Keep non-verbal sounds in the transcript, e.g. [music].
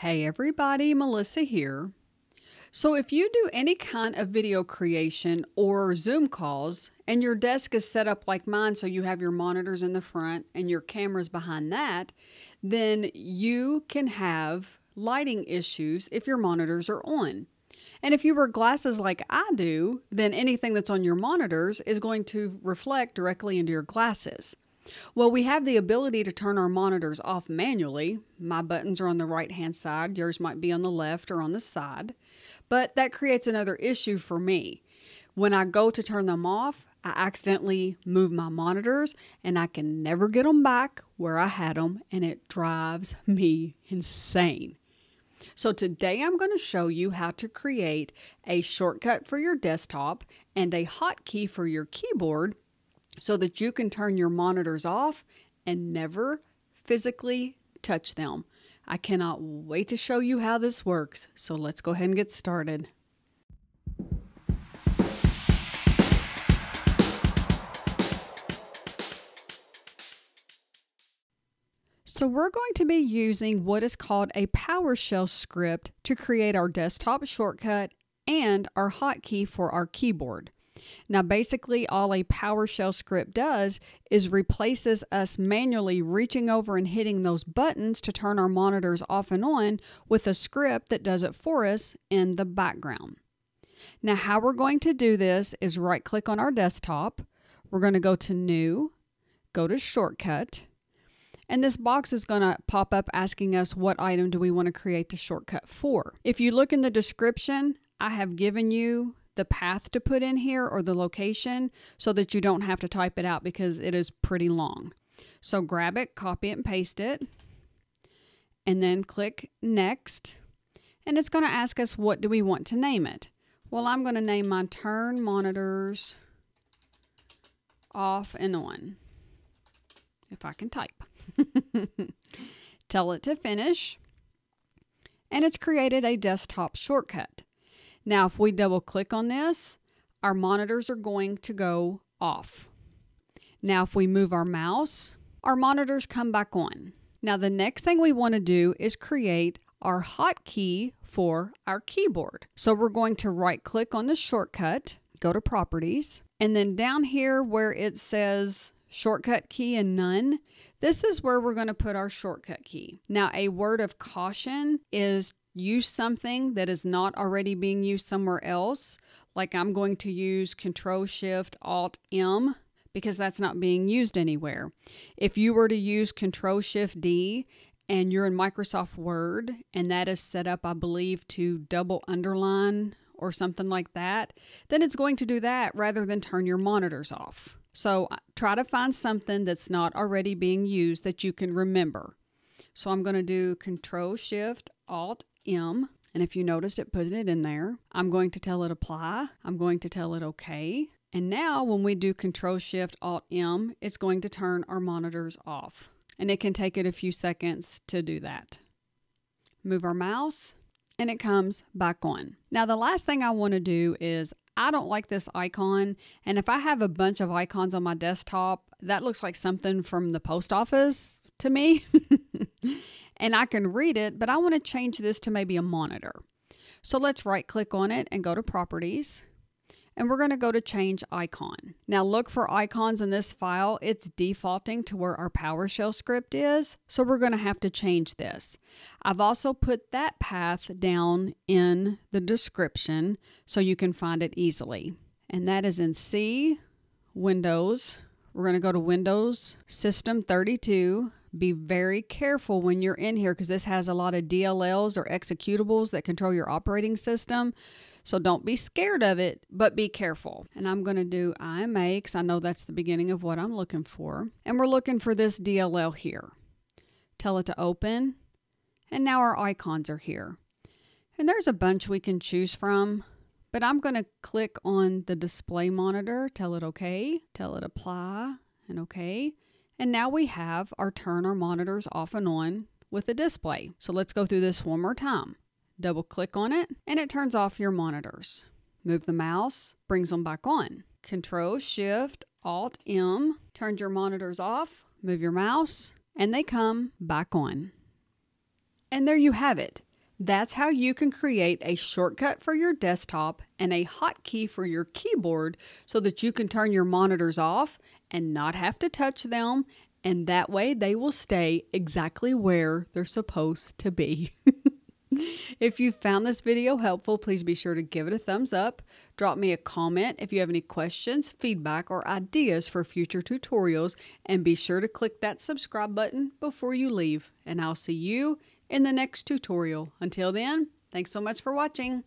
Hey everybody, Melissa here. So, if you do any kind of video creation or Zoom calls and your desk is set up like mine, so you have your monitors in the front and your cameras behind that, then you can have lighting issues if your monitors are on. And if you wear glasses like I do, then anything that's on your monitors is going to reflect directly into your glasses. Well, we have the ability to turn our monitors off manually. My buttons are on the right hand side, yours might be on the left or on the side. But that creates another issue for me. When I go to turn them off, I accidentally move my monitors and I can never get them back where I had them, and it drives [laughs] me insane. So, today I'm going to show you how to create a shortcut for your desktop and a hotkey for your keyboard so that you can turn your monitors off and never physically touch them. I cannot wait to show you how this works, so let's go ahead and get started. So we're going to be using what is called a PowerShell script to create our desktop shortcut and our hotkey for our keyboard. Now, basically, all a PowerShell script does is replaces us manually reaching over and hitting those buttons to turn our monitors off and on with a script that does it for us in the background. Now, how we're going to do this is right click on our desktop. We're going to go to New, go to Shortcut, and this box is going to pop up asking us what item do we want to create the shortcut for. If you look in the description, I have given you the path to put in here or the location so that you don't have to type it out because it is pretty long. So grab it, copy it, and paste it, and then click Next. And it's going to ask us what do we want to name it. Well, I'm going to name my turn monitors off and on, if I can type. [laughs] Tell it to finish, and it's created a desktop shortcut. Now, if we double click on this, our monitors are going to go off. Now, if we move our mouse, our monitors come back on. Now, the next thing we want to do is create our hotkey for our keyboard. So we're going to right click on the shortcut, go to properties, and then down here where it says shortcut key and none, this is where we're going to put our shortcut key. Now, a word of caution is use something that is not already being used somewhere else, like I'm going to use Control Shift Alt M because that's not being used anywhere. If you were to use Control Shift D and you're in Microsoft Word and that is set up, I believe, to double underline or something like that, then it's going to do that rather than turn your monitors off. So uh, try to find something that's not already being used that you can remember. So I'm going to do Control Shift Alt M. And if you noticed it putting it in there, I'm going to tell it apply. I'm going to tell it okay. And now when we do Control Shift Alt M, it's going to turn our monitors off. And it can take it a few seconds to do that. Move our mouse and it comes back on. Now the last thing I want to do is I don't like this icon. And if I have a bunch of icons on my desktop, that looks like something from the post office to me. [laughs] and I can read it, but I want to change this to maybe a monitor. So let's right click on it and go to properties. And we're going to go to change icon. Now look for icons in this file. It's defaulting to where our PowerShell script is. So we're going to have to change this. I've also put that path down in the description so you can find it easily. And that is in C, Windows. We're going to go to Windows System 32 be very careful when you're in here because this has a lot of DLLs or executables that control your operating system. So don't be scared of it, but be careful. And I'm going to do IMA because I know that's the beginning of what I'm looking for. And we're looking for this DLL here. Tell it to open. And now our icons are here. And there's a bunch we can choose from. But I'm going to click on the display monitor, tell it OK, tell it apply, and OK. And now we have our turn our monitors off and on with the display. So let's go through this one more time. Double click on it and it turns off your monitors. Move the mouse, brings them back on. Control Shift Alt M turns your monitors off, move your mouse, and they come back on. And there you have it. That's how you can create a shortcut for your desktop and a hotkey for your keyboard so that you can turn your monitors off and not have to touch them, and that way they will stay exactly where they're supposed to be. [laughs] if you found this video helpful, please be sure to give it a thumbs up. Drop me a comment if you have any questions, feedback, or ideas for future tutorials, and be sure to click that subscribe button before you leave. And I'll see you in the next tutorial. Until then, thanks so much for watching.